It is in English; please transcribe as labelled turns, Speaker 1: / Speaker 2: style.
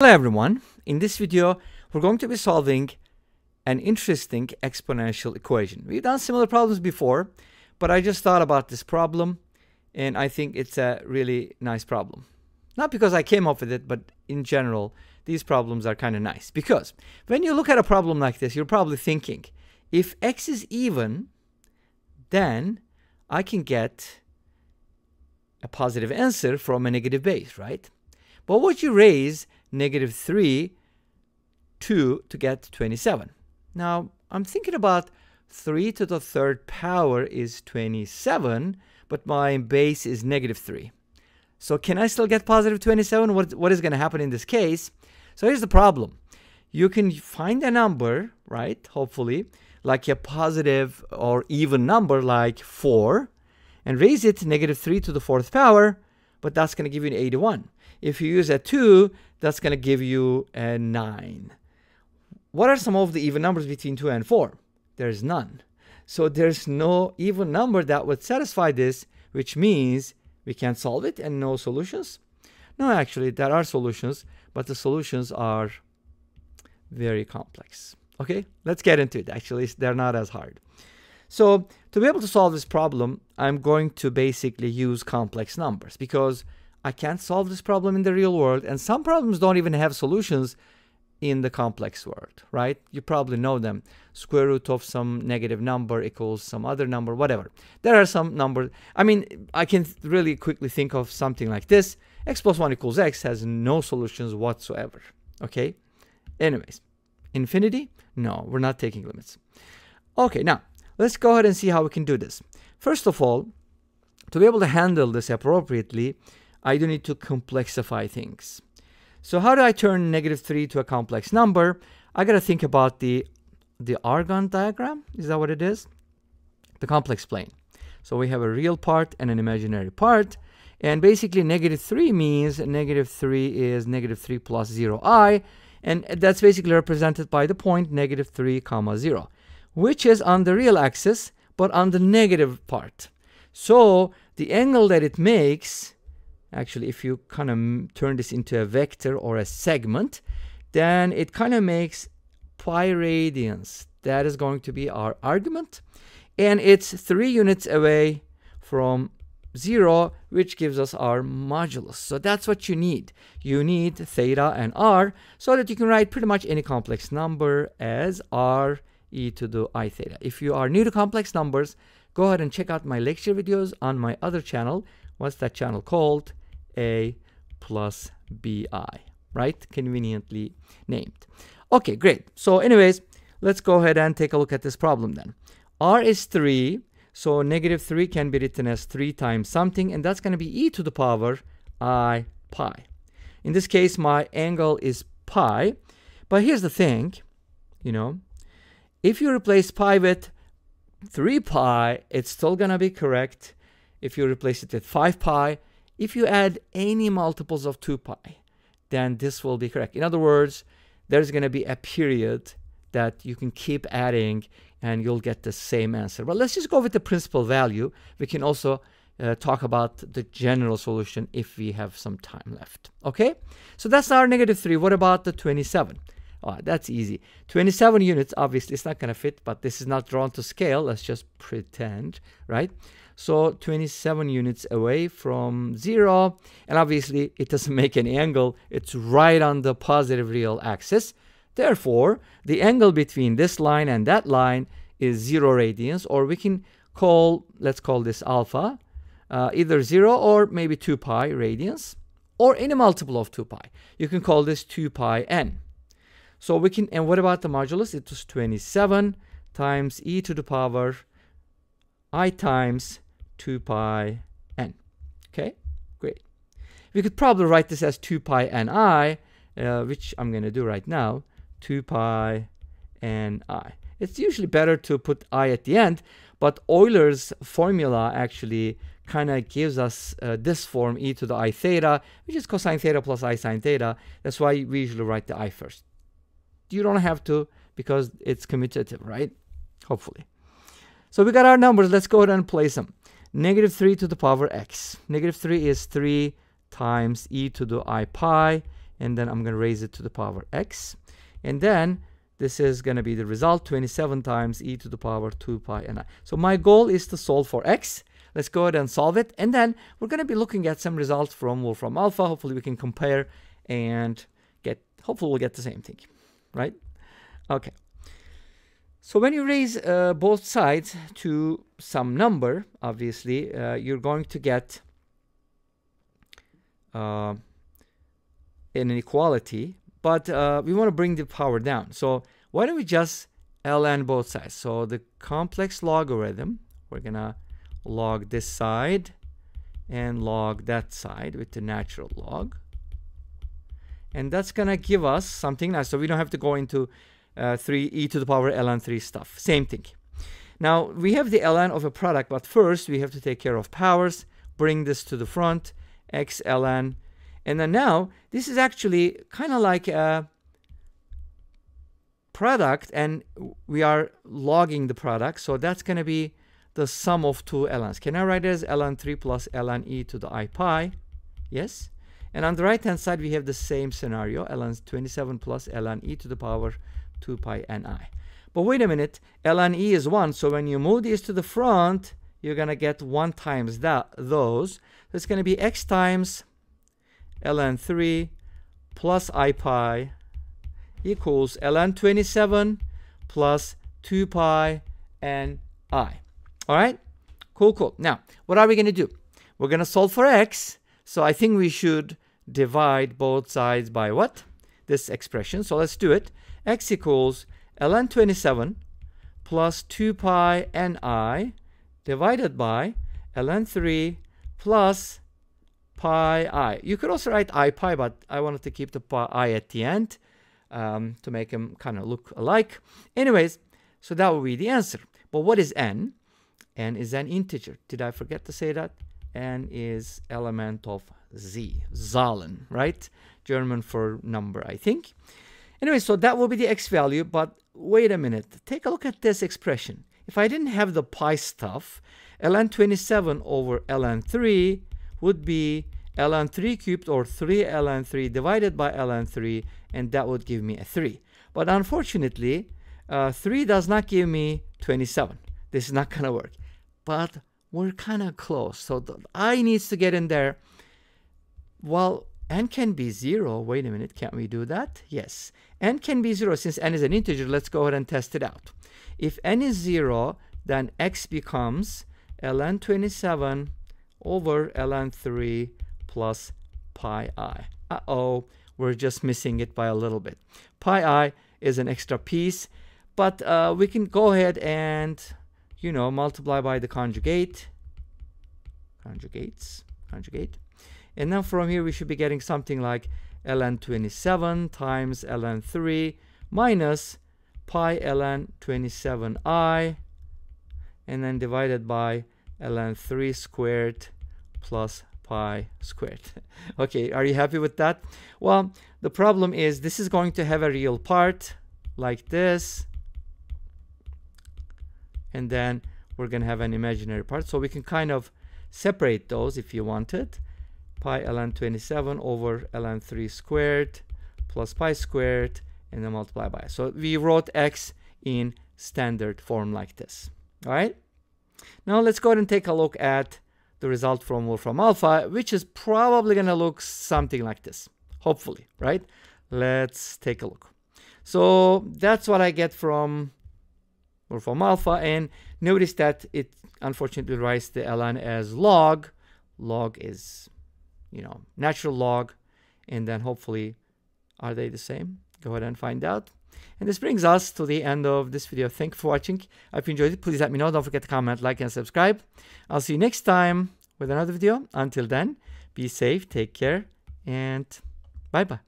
Speaker 1: Hello everyone, in this video we're going to be solving an interesting exponential equation. We've done similar problems before, but I just thought about this problem and I think it's a really nice problem. Not because I came up with it, but in general, these problems are kind of nice. Because when you look at a problem like this, you're probably thinking, if x is even, then I can get a positive answer from a negative base, right? But what you raise negative 3, 2 to get 27. Now, I'm thinking about 3 to the third power is 27, but my base is negative 3. So can I still get positive 27? What, what is going to happen in this case? So here's the problem. You can find a number, right, hopefully, like a positive or even number like 4, and raise it negative 3 to the fourth power, but that's going to give you an 81. If you use a 2, that's going to give you a 9. What are some of the even numbers between 2 and 4? There's none. So there's no even number that would satisfy this, which means we can't solve it and no solutions. No, actually, there are solutions, but the solutions are very complex. Okay, let's get into it. Actually, they're not as hard. So to be able to solve this problem, I'm going to basically use complex numbers because I can't solve this problem in the real world. And some problems don't even have solutions in the complex world, right? You probably know them. Square root of some negative number equals some other number, whatever. There are some numbers. I mean, I can really quickly think of something like this. x plus 1 equals x has no solutions whatsoever, okay? Anyways, infinity? No, we're not taking limits. Okay, now, let's go ahead and see how we can do this. First of all, to be able to handle this appropriately, I do need to complexify things. So how do I turn negative 3 to a complex number? I got to think about the, the Argand diagram. Is that what it is? The complex plane. So we have a real part and an imaginary part. And basically negative 3 means negative 3 is negative 3 plus 0i. And that's basically represented by the point negative 3 comma 0, which is on the real axis, but on the negative part. So the angle that it makes actually if you kind of turn this into a vector or a segment then it kind of makes pi radians. That is going to be our argument. And it's three units away from zero which gives us our modulus. So that's what you need. You need theta and r so that you can write pretty much any complex number as r e to the i theta. If you are new to complex numbers go ahead and check out my lecture videos on my other channel. What's that channel called a plus bi, right? Conveniently named. Okay, great. So anyways, let's go ahead and take a look at this problem then. r is 3, so negative 3 can be written as 3 times something, and that's going to be e to the power i pi. In this case, my angle is pi, but here's the thing, you know, if you replace pi with 3 pi, it's still going to be correct. If you replace it with 5 pi, if you add any multiples of 2 pi, then this will be correct. In other words, there's going to be a period that you can keep adding and you'll get the same answer. But let's just go with the principal value. We can also uh, talk about the general solution if we have some time left. Okay, so that's our negative 3. What about the 27? Oh, that's easy. 27 units, obviously, it's not going to fit, but this is not drawn to scale. Let's just pretend, right? So 27 units away from zero. And obviously it doesn't make any angle. It's right on the positive real axis. Therefore, the angle between this line and that line is zero radians, or we can call, let's call this alpha, uh, either zero or maybe 2 pi radians, or any multiple of 2 pi. You can call this 2 pi n. So we can, and what about the modulus? It was 27 times e to the power i times 2 pi n. Okay, great. We could probably write this as 2 pi ni, uh, which I'm going to do right now. 2 pi ni. It's usually better to put i at the end, but Euler's formula actually kind of gives us uh, this form e to the i theta, which is cosine theta plus i sine theta. That's why we usually write the i first. You don't have to because it's commutative, right? Hopefully. So we got our numbers. Let's go ahead and place them negative 3 to the power x. Negative 3 is 3 times e to the i pi, and then I'm going to raise it to the power x. And then this is going to be the result 27 times e to the power 2 pi and i. So my goal is to solve for x. Let's go ahead and solve it. And then we're going to be looking at some results from Wolfram Alpha. Hopefully we can compare and get, hopefully we'll get the same thing, right? Okay. So when you raise uh, both sides to some number, obviously, uh, you're going to get uh, an inequality but uh, we want to bring the power down. So why don't we just ln both sides? So the complex logarithm, we're going to log this side and log that side with the natural log. And that's to give us something nice. So we don't have to go into uh, 3 e to the power ln 3 stuff. Same thing. Now we have the ln of a product, but first we have to take care of powers, bring this to the front, x ln and then now, this is actually kind of like a product, and we are logging the product. So that's going to be the sum of two ln's. Can I write it as ln 3 plus ln e to the i pi? Yes. And on the right-hand side, we have the same scenario, ln 27 plus ln e to the power 2 pi ni. But wait a minute, ln e is 1, so when you move these to the front, you're going to get 1 times that those. So it's going to be x times ln 3 plus i pi equals ln 27 plus 2 pi and i. All right? Cool, cool. Now, what are we going to do? We're going to solve for x. So I think we should divide both sides by what? This expression. So let's do it. x equals ln 27 plus 2 pi ni divided by ln 3 plus pi i. You could also write i pi, but I wanted to keep the pi i at the end um, to make them kind of look alike. Anyways, so that would be the answer. But what is n? n is an integer. Did I forget to say that? N is element of z, Zahlen, right? German for number, I think. Anyway, so that will be the x value, but wait a minute. Take a look at this expression. If I didn't have the pi stuff, ln 27 over ln 3 would be ln 3 cubed or 3 ln 3 divided by ln 3 and that would give me a 3. But unfortunately, uh, 3 does not give me 27. This is not going to work. But we're kind of close. So the i needs to get in there. Well, n can be 0. Wait a minute. Can't we do that? Yes. n can be 0. Since n is an integer, let's go ahead and test it out. If n is 0, then x becomes ln 27 over ln 3 plus pi i. Uh-oh, we're just missing it by a little bit. Pi i is an extra piece, but uh, we can go ahead and, you know, multiply by the conjugate. Conjugates, conjugate. And then from here we should be getting something like ln 27 times ln 3 minus pi ln 27i and then divided by ln 3 squared plus pi squared. okay, are you happy with that? Well, the problem is this is going to have a real part like this. And then we're going to have an imaginary part. So we can kind of separate those if you wanted. Pi ln 27 over ln 3 squared plus pi squared and then multiply by. So we wrote x in standard form like this. All right. Now let's go ahead and take a look at the result from Wolfram Alpha, which is probably going to look something like this. Hopefully, right? Let's take a look. So that's what I get from Wolfram Alpha. And notice that it unfortunately writes the ln as log. Log is, you know, natural log. And then hopefully, are they the same? Go ahead and find out. And this brings us to the end of this video. Thank you for watching. If you enjoyed it, please let me know. Don't forget to comment, like, and subscribe. I'll see you next time with another video. Until then, be safe, take care, and bye-bye.